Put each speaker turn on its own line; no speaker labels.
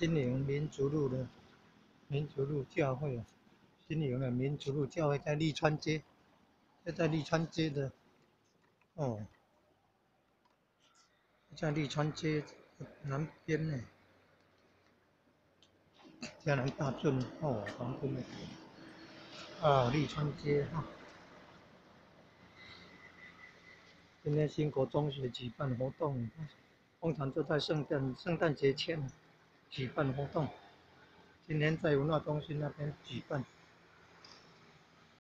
新营民族路的民族路教会啊，新营的民族路教会在利川街，就在利川街的哦，在利川街南边呢，江南大圳哦旁边的啊利川街哈。今天新国中学举办活动，通常就在圣诞圣诞节前举办活动。今天在文化中心那边举办。